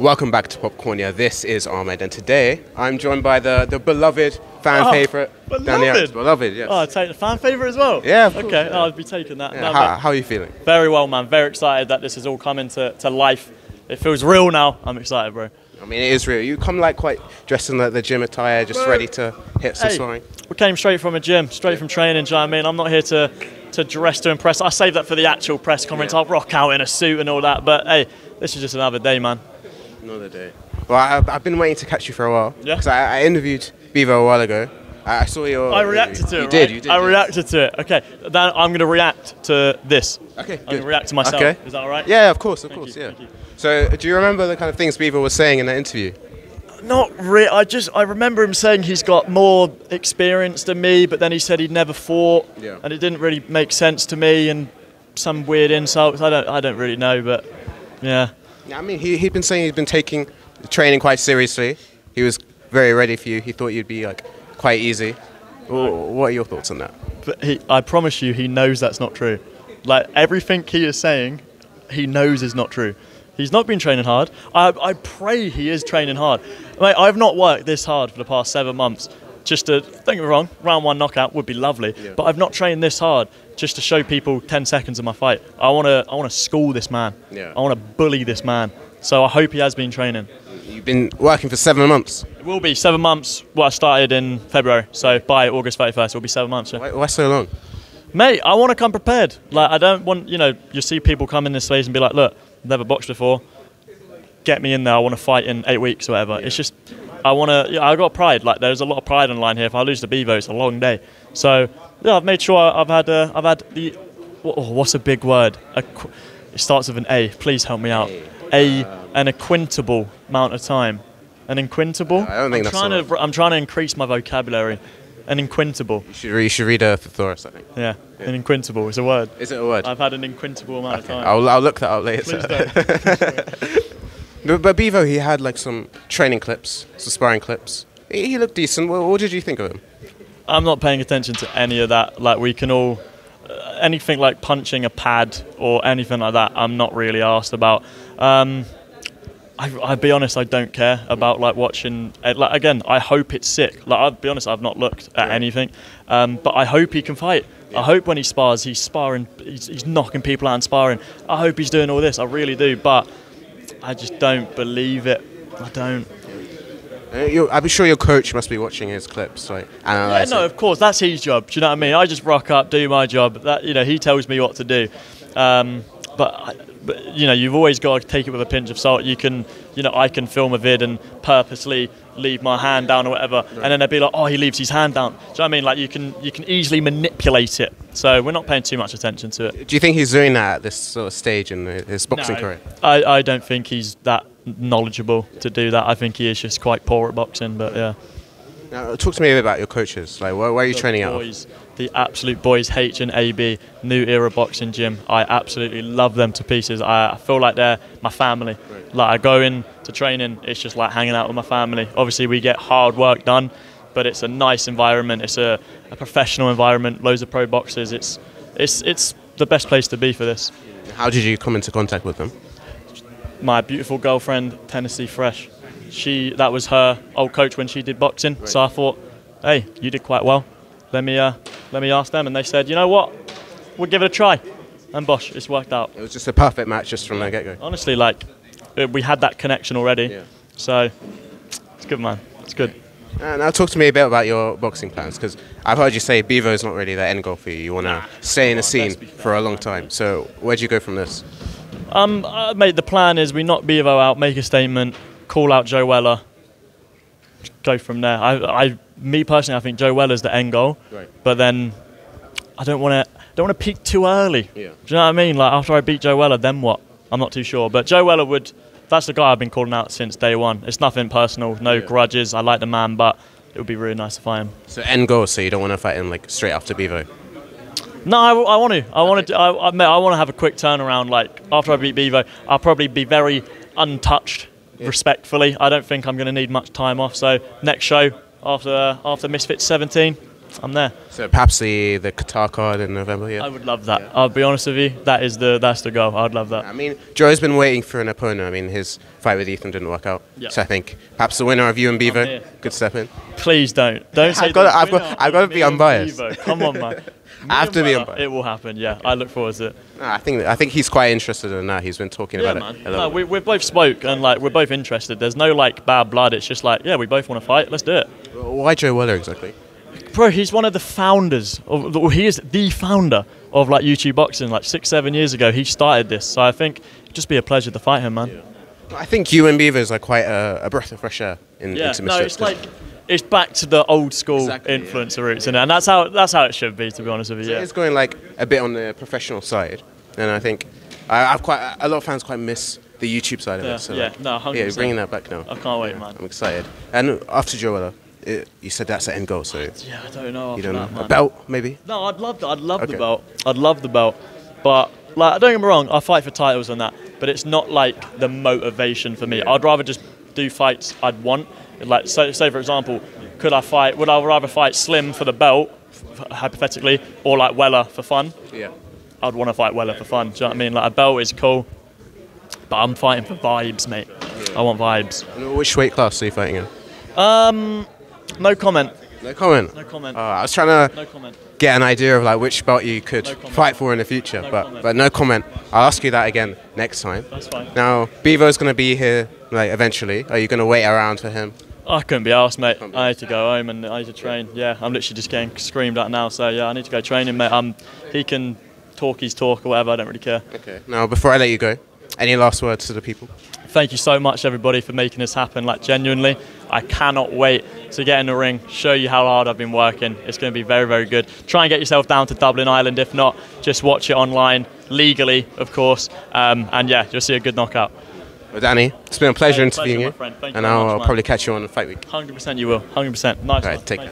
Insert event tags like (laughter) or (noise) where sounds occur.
Welcome back to Popcornea. This is Ahmed, and today I'm joined by the, the beloved fan Oh, favorite, beloved? Beloved, yes. Oh, I'd take the fan favourite as well? Yeah, of course, Okay, yeah. oh, I'd be taking that. Yeah, No, how, how are you feeling? very well, man. Very excited that this is all coming to, to life. It feels real now. I'm excited, bro. I mean, it is real. You come like quite dressed in the, the gym attire, just ready to hit some Hey, we came straight from a gym, straight from training, do you know what I mean? I'm not here to, to dress to impress. I save that for the actual press conference. I'll rock out in a suit and all that. But hey, this is just another day, man. Another day. Well, I, I've been waiting to catch you for a while. Yeah? Because I, I interviewed Beavo a while ago. I, I saw your. I reacted to it. You right? did. You did. I yes. reacted to it. Okay, then I'm going to react to this. Okay. I'm going to react to myself. Okay. Is that all right? Yeah, of course, of Thank course, you, yeah. So, uh, do you remember the kind of things Beavo was saying in that interview? Not really. I just I remember him saying he's got more experience than me, but then he said he'd never fought, Yeah. and it didn't really make sense to me. And some weird insults. I don't I don't really know, but yeah. Yeah, I mean, he he'd been saying he'd been taking training quite seriously. He was very ready for you. He thought you'd be like quite easy. Wh- What are your thoughts on that? But he, I promise you, he knows that's not true. Like everything he is saying, he knows is not true. He's not been training hard. I, I pray he is training hard. Mate, I've not worked this hard for the past seven months. Just to don't get me wrong, round one knockout would be lovely, but I've not trained this hard just to show people ten seconds of my fight. I want to, I want to school this man. Yeah. I want to bully this man. So I hope he has been training. You've been working for seven months. It will be seven months. Well, I started in February, so by August 31st, it will be seven months. Yeah. Why, why so long? Mate, I want to come prepared. Like, I don't want, you know, you see people come in this space and be like, look, never boxed before. Get me in there. I want to fight in eight weeks or whatever. It's just, I want to, yeah, I got pride. Like, there's a lot of pride on line here. If I lose to Beavo, it's a long day. So, yeah, I've made sure I've had, uh, I've had the, oh, what's a big word? A, qu- it starts with an A. Please help me out. A, an equintable amount of time. An inquintable? I don't think I'm that's trying to, I'm trying to increase my vocabulary. An inquintable. You should, re- you should read a thesaurus, I think. Yeah, an inquintable is a word. Is it a word? I've had an inquintable amount Okay, of time. I'll, I'll look that up later. Please don't. (laughs) But, but Beavo, he had like some training clips, some sparring clips. He, he looked decent. What, what did you think of him? I'm not paying attention to any of that. Like we can all, uh, anything like punching a pad or anything like that. I'm not really asked about. Um, I, I'll be honest, I don't care about like watching. Like again, I hope it's sick. Like I'll be honest, I've not looked at anything, um, but I hope he can fight. I hope when he spars, he's sparring, he's, he's knocking people out and sparring. I hope he's doing all this. I really do, but I just don't believe it. I don't. Uh, I'm sure your coach must be watching his clips, like Yeah, no, of course, that's his job. Do you know what I mean? I just rock up, do my job. That you know, he tells me what to do. Um, but, I- but you know, you've always got to take it with a pinch of salt. You can, you know, I can film a vid and purposely leave my hand down or whatever, and then they'd be like, "Oh, he leaves his hand down." Do you know what I mean? Like you can, you can easily manipulate it. So we're not paying too much attention to it. Do you think he's doing that at this sort of stage in his boxing No, career? I, I don't think he's that knowledgeable to do that. I think he is just quite poor at boxing. But yeah. Now, talk to me a bit about your coaches. Like, where, where are you the training out? of? boys, The absolute boys, H and AB, New Era Boxing Gym. I absolutely love them to pieces. I, I feel like they're my family. Like I go in to training, it's just like hanging out with my family. Obviously, we get hard work done, but it's a nice environment. It's a, a professional environment. Loads of pro boxers. It's it's it's the best place to be for this. How did you come into contact with them? My beautiful girlfriend, Tennessee Fresh. She that was her old coach when she did boxing. So I thought, hey, you did quite well. Let me uh, let me ask them, and they said, you know what, we'll give it a try. And bosh, it's worked out. It was just a perfect match just from the get-go. Honestly, like we had that connection already. Yeah. So it's good, man. It's good. Uh, now talk to me a bit about your boxing plans, because I've heard you say Beavo is not really the end goal for you. You want to stay in the scene fair. for a long time. So where do you go from this? Um, uh, mate, the plan is we knock Beavo out, make a statement, call out Joe Weller, go from there. I, I, me personally, I think Joe Weller's the end goal. Right. But then I don't want to, don't want to peak too early. Yeah. Do you know what I mean? Like after I beat Joe Weller, then what? I'm not too sure. But Joe Weller would. That's the guy I've been calling out since day one. It's nothing personal, no grudges. I like the man, but it would be really nice to fight him. So end goal, so you don't want to fight him like straight after Beavo. No, I, I want to. I want to. I, I, I want to have a quick turnaround. Like after I beat Beavo, I'll probably be very untouched, respectfully. I don't think I'm going to need much time off. So next show after after Misfits 17, I'm there. So perhaps the the Qatar card in November. Yeah. I would love that. I'll be honest with you. That is the that's the goal. I'd love that. I mean, Joe's been waiting for an opponent. I mean, his fight with Ethan didn't work out. Yeah. So I think perhaps the winner of you and here. Beavo could step in. Please don't. (laughs) Don't say I've gotta- I've got- I've gotta be unbiased. Beavo. Come on, man. (laughs) I have to be Well, unbiased. It will happen. Yeah, I look forward to it. No, I think I think he's quite interested in that. He's been talking Yeah, about man. it. A No, we, we're both spoke and like we're both interested. There's no like bad blood. It's just like yeah, we both want to fight. Let's do it. Why Joe Weller exactly? Bro, he's one of the founders of. Well, he is the founder of like YouTube boxing. Like six, seven years ago, he started this. So I think it'd just be a pleasure to fight him, man. I think you and Beavers are quite a, a breath of fresh air in, Yeah, into no, Misfits, it's 'cause- like it's back to the old school Exactly, yeah. influencer roots, innit? and that's how that's how it should be. To be honest with you, yeah. It's going like a bit on the professional side, and I think I, I've quite a lot of fans quite miss the YouTube side of Yeah, it. So yeah, like, no, yeah, 100%. you're bringing that back now. I can't wait, man. I'm excited. And after Joe Weller, it, you said that's the end goal, so Yeah, I don't know. you don't that, know a belt maybe. No, I'd love that. I'd love Okay. the belt. I'd love the belt. But like, don't get me wrong, I fight for titles and that. But it's not like the motivation for me. I'd rather just do fights I'd want. Like, so, say for example, could I fight? Would I rather fight Slim for the belt, hypothetically, or like Weller for fun? Yeah. I'd want to fight Weller for fun. Do you know what I mean? Like a belt is cool, but I'm fighting for vibes, mate. I want vibes. Which weight class are you fighting in? Um, No comment. No comment. No comment. Uh, I was trying to No get an idea of like which belt you could No fight for in the future, but comment. but no comment. I'll ask you that again next time. That's fine. Now Beavo's gonna be here like eventually. Are you gonna wait around for him? I couldn't be asked, mate. I need to go home and I need to train. Yeah, I'm literally just getting screamed at now. So yeah, I need to go training, mate. Um, he can talk his talk or whatever. I don't really care. Okay. Now before I let you go, any last words to the people? Thank you so much, everybody, for making this happen. Like genuinely, I cannot wait to get in the ring, show you how hard I've been working. It's going to be very, very good. Try and get yourself down to Dublin Ireland. If not, just watch it online legally, of course. Um, and yeah, you'll see a good knockout. Well, Danny, it's been a pleasure Pleasure, interviewing my you, you and very I'll, much, probably catch you on the fight week. 100% you will. 100%. Nice. Right, one. take Thank care.